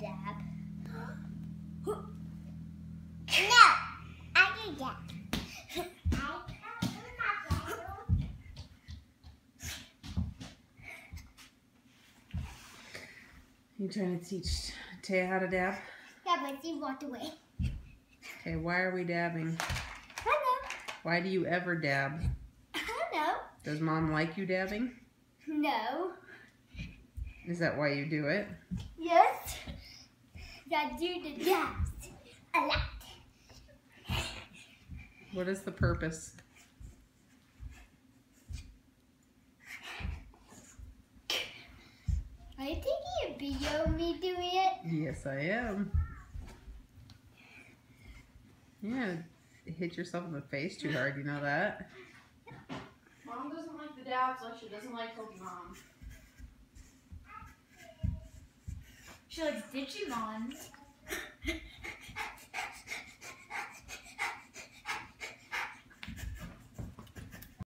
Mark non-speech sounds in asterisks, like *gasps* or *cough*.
dab. *gasps* no, I do dab. You trying to teach Taya how to dab? Yeah, but she walked away. Okay, why are we dabbing? Hello. Why do you ever dab? Hello. Does mom like you dabbing? No. Is that why you do it? Yes. I do the dabs a lot. What is the purpose? Are you taking a video of me doing it? Yes, I am. Yeah, hit yourself in the face too hard, you know that? Mom doesn't like the dabs like she doesn't like Pokemon. She likes Digimon.